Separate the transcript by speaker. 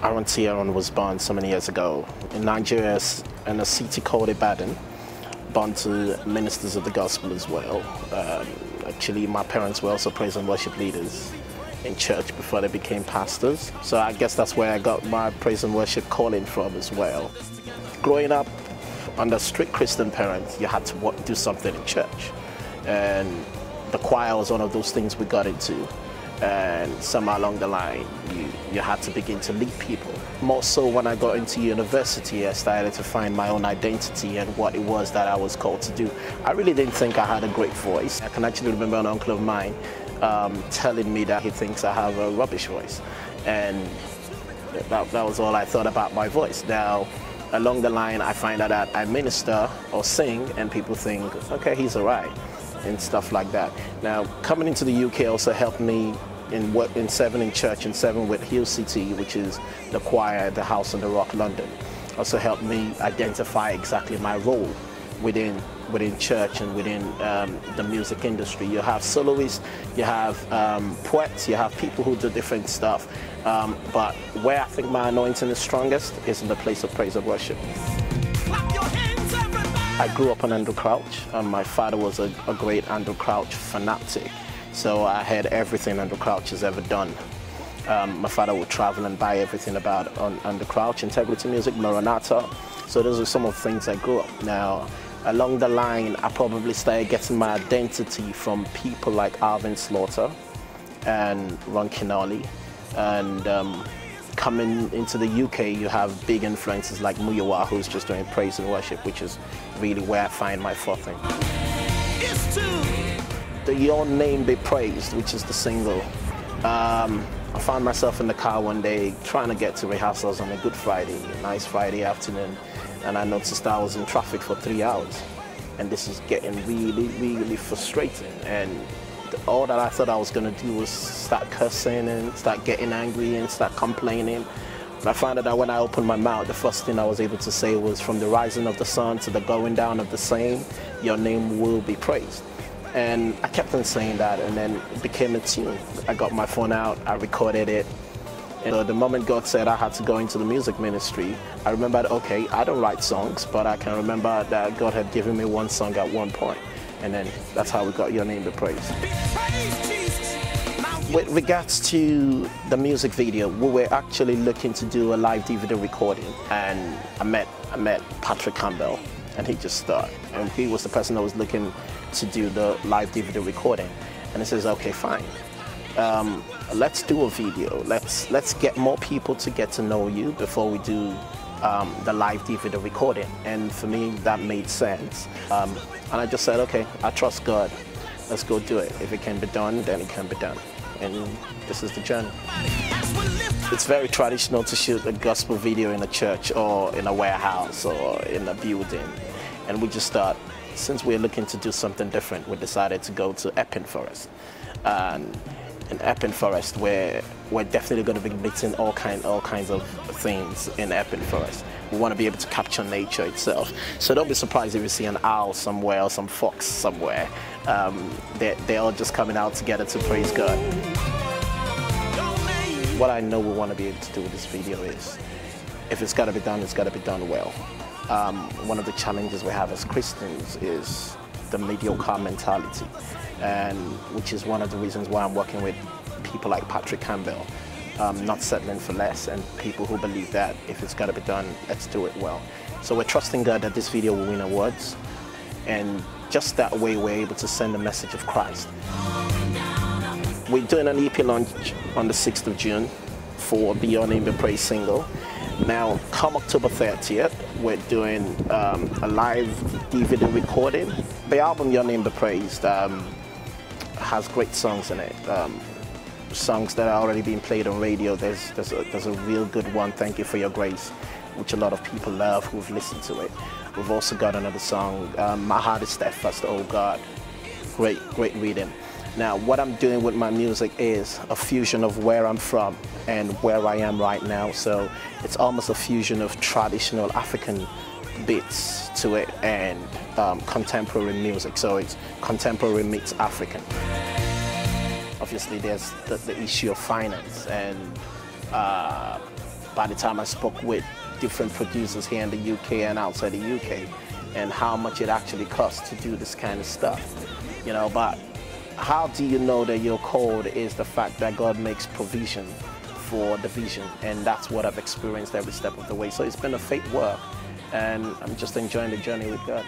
Speaker 1: Aaron T. Aaron was born so many years ago in Nigeria in a city called Ibadan, born to ministers of the gospel as well. Um, actually, my parents were also praise and worship leaders in church before they became pastors. So I guess that's where I got my praise and worship calling from as well. Growing up under strict Christian parents, you had to do something in church. And the choir was one of those things we got into and somewhere along the line you, you had to begin to lead people. More so when I got into university I started to find my own identity and what it was that I was called to do. I really didn't think I had a great voice. I can actually remember an uncle of mine um, telling me that he thinks I have a rubbish voice and that, that was all I thought about my voice. Now along the line I find out that I minister or sing and people think okay he's alright and stuff like that. Now, coming into the UK also helped me in work in Seven in Church and Seven with Hill City, which is the choir, at the House on the Rock, London. Also helped me identify exactly my role within within church and within um, the music industry. You have soloists, you have um, poets, you have people who do different stuff. Um, but where I think my anointing is strongest is in the place of praise and worship. I grew up on Andraé Crouch. and my father was a, a, great Andraé Crouch fanatic. So I had everything Andraé Crouch has ever done. Um, my father would travel and buy everything about on Andraé Crouch, Integrity Music, Maranatha. So those are some of the things I grew up. Now, along the line, I probably started getting my identity from people like Alvin Slaughter and Ron Kenoly and um, coming into the UK, you have big influences like Muyiwa, who's just doing praise and worship, which is really where I find my footing. The Your Name Be Praised, which is the single. Um, I found myself in the car one day trying to get to rehearsals on a Good Friday, a nice Friday afternoon, and I noticed I was in traffic for three hours. And this is getting really, really frustrating. And all that I thought I was going to do was start cursing and start getting angry and start complaining. But I found out that when I opened my mouth, the first thing I was able to say was from the rising of the sun to the going down of the same, your name will be praised. And I kept on saying that and then it became a tune. I got my phone out, I recorded it. And uh, the moment God said I had to go into the music ministry, I remembered, okay, I don't write songs, but I can remember that God had given me one song at one point and then that's how we got your name to praise. With regards to the music video, we were actually looking to do a live DVD recording, and I met I met Patrick Campbell, and he just started, and he was the person that was looking to do the live DVD recording, and he says, okay, fine. Um, let's do a video. Let's let's get more people to get to know you before we do um, the live DVD recording. And for me, that made sense. Um, and I just said, okay, I trust God. Let's go do it. If it can be done, then it can be done. And this is the journey. It's very traditional to shoot a gospel video in a church or in a warehouse or in a building. And we just thought, since we're looking to do something different, we decided to go to Epping Forest. And in Epping Forest, where we're definitely going to be meeting all kind, all kinds of things in Epping Forest. We want to be able to capture nature itself. So don't be surprised if you see an owl somewhere or some fox somewhere. Um, they're, they're all just coming out together to praise God. What I know we want to be able to do with this video is, if it's got to be done, it's got to be done well. Um, one of the challenges we have as Christians is the mediocre mentality, and which is one of the reasons why I'm working with people like Patrick Campbell, um, not settling for less, and people who believe that if it's got to be done, let's do it well. So we're trusting God that this video will win awards, and just that way we're able to send a message of Christ. We're doing an EP launch on the 6th of June for Beyond Name Be Praised single. Now, come October 30th, we're doing um, a live DVD recording. The album Your Name Be Praised um, has great songs in it. Um, songs that are already being played on radio. There's, there's, a, there's a real good one, Thank You For Your Grace, which a lot of people love who've listened to it. We've also got another song, um, My Heart Is Steadfast, Oh God. Great, great reading. Now, what I'm doing with my music is a fusion of where I'm from and where I am right now. So it's almost a fusion of traditional African beats to it and um, contemporary music. So it's contemporary meets African obviously there's the, the issue of finance and uh, by the time I spoke with different producers here in the UK and outside the UK, and how much it actually costs to do this kind of stuff, you know. But how do you know that you're called is the fact that God makes provision for the vision, and that's what I've experienced every step of the way. So it's been a faith work, and I'm just enjoying the journey with God.